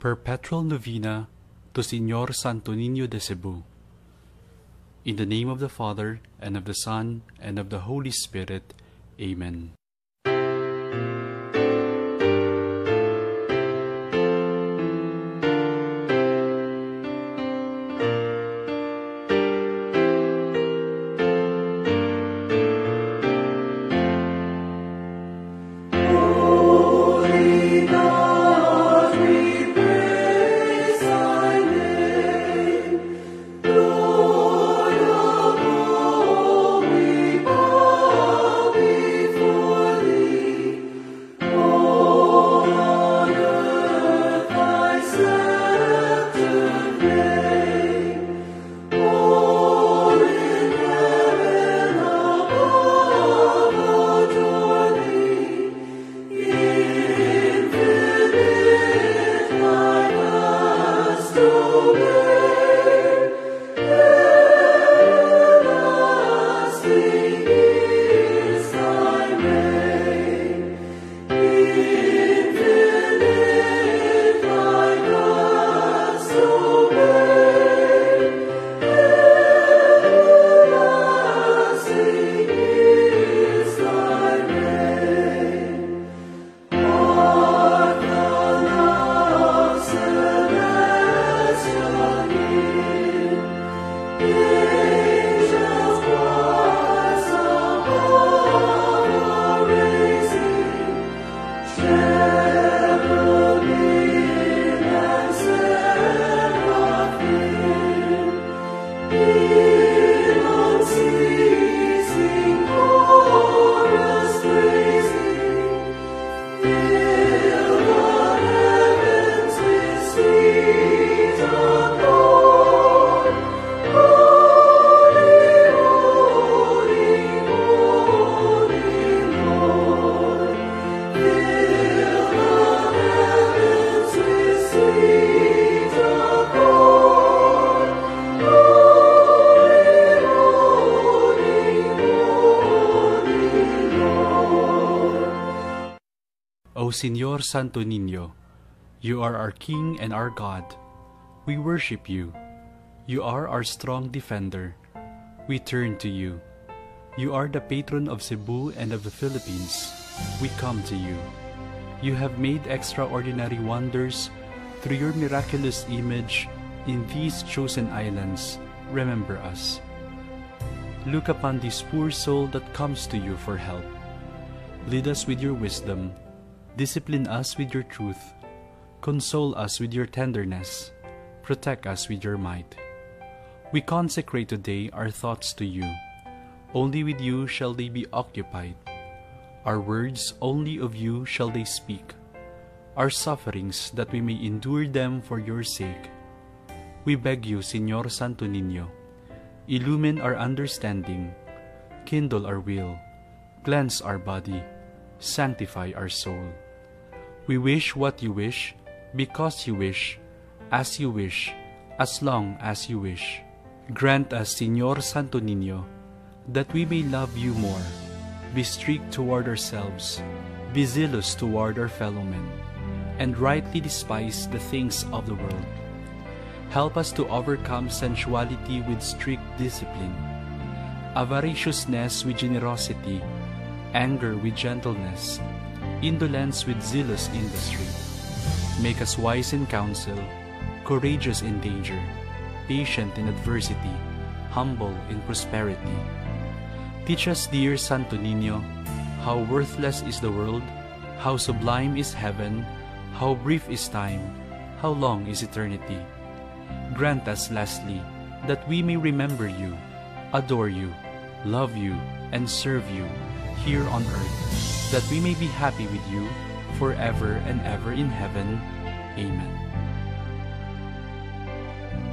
Perpetual Novena to Señor Santo Niño de Cebu. In the name of the Father, and of the Son, and of the Holy Spirit. Amen. So good. O Señor Santo Niño, you are our King and our God. We worship you. You are our strong defender. We turn to you. You are the patron of Cebu and of the Philippines. We come to you. You have made extraordinary wonders through your miraculous image in these chosen islands. Remember us. Look upon this poor soul that comes to you for help. Lead us with your wisdom. Discipline us with your truth. Console us with your tenderness. Protect us with your might. We consecrate today our thoughts to you. Only with you shall they be occupied. Our words only of you shall they speak. Our sufferings that we may endure them for your sake. We beg you, Señor Santo Niño, illumine our understanding, kindle our will, cleanse our body, sanctify our soul. We wish what you wish, because you wish, as you wish, as long as you wish. Grant us, Señor Santo Niño, that we may love you more, be strict toward ourselves, be zealous toward our fellow men, and rightly despise the things of the world. Help us to overcome sensuality with strict discipline, avariciousness with generosity, anger with gentleness, indolence with zealous industry. Make us wise in counsel, courageous in danger, patient in adversity, humble in prosperity. Teach us, dear Santo Niño, how worthless is the world, how sublime is heaven, how brief is time, how long is eternity. Grant us, lastly, that we may remember you, adore you, love you, and serve you here on earth, that we may be happy with you forever and ever in heaven. Amen.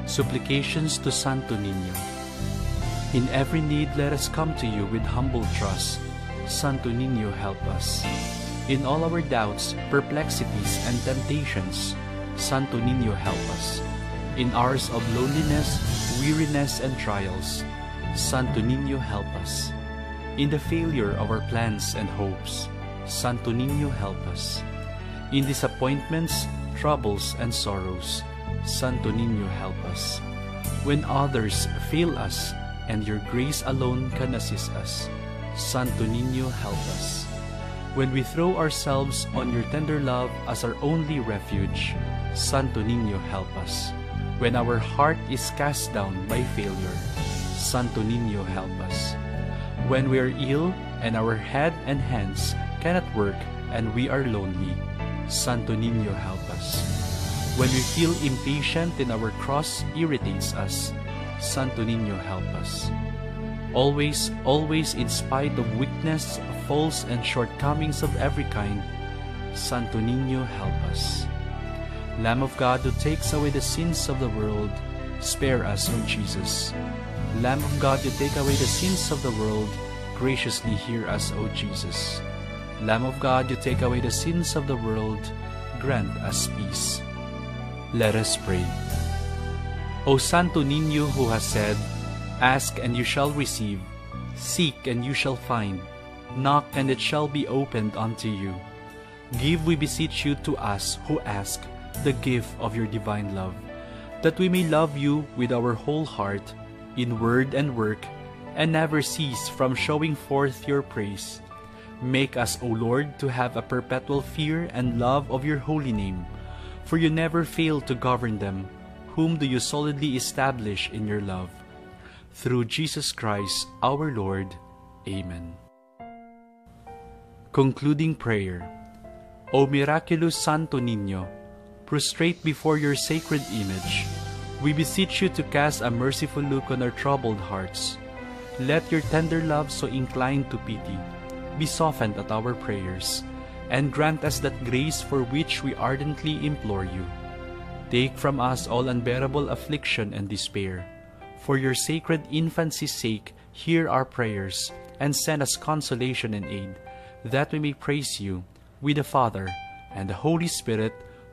Supplications to Santo Niño. In every need, let us come to you with humble trust. Santo Niño, help us. In all our doubts, perplexities, and temptations, Santo Niño, help us. In hours of loneliness, weariness, and trials, Santo Niño, help us. In the failure of our plans and hopes, Santo Niño, help us. In disappointments, troubles, and sorrows. Santo Niño, help us. When others fail us, and your grace alone can assist us. Santo Niño, help us. When we throw ourselves on your tender love as our only refuge, Santo Niño, help us. When our heart is cast down by failure, Santo Niño, help us. When we are ill and our head and hands cannot work and we are lonely, Santo Niño, help us. When we feel impatient and our cross irritates us, Santo Niño, help us. Always, always, in spite of weakness, faults, and shortcomings of every kind, Santo Niño, help us. Lamb of God who takes away the sins of the world, spare us, O Jesus. Lamb of God you take away the sins of the world, graciously hear us, O Jesus. Lamb of God, you take away the sins of the world, grant us peace. Let us pray. O Santo Niño who has said, Ask and you shall receive, seek and you shall find, knock and it shall be opened unto you. Give, we beseech you, to us who ask the gift of your divine love, that we may love you with our whole heart, in word and work, and never cease from showing forth your praise. Make us, O Lord, to have a perpetual fear and love of your holy name, for you never fail to govern them, whom do you solidly establish in your love. Through Jesus Christ our Lord. Amen. Concluding Prayer O miraculous Santo Niño, prostrate before your sacred image, we beseech you to cast a merciful look on our troubled hearts. Let your tender love so inclined to pity be softened at our prayers, and grant us that grace for which we ardently implore you. Take from us all unbearable affliction and despair. For your sacred infancy's sake, hear our prayers, and send us consolation and aid, that we may praise you with the Father and the Holy Spirit